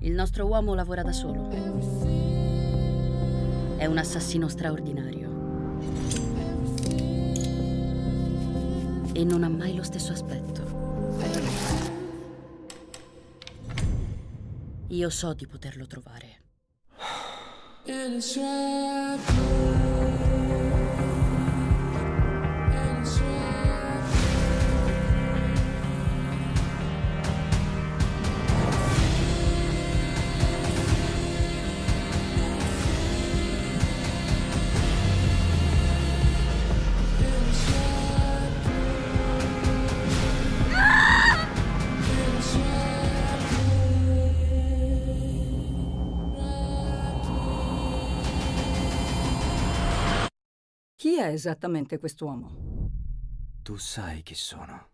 Il nostro uomo lavora da solo. È un assassino straordinario. E non ha mai lo stesso aspetto. Io so di poterlo trovare. Chi è esattamente quest'uomo? Tu sai chi sono.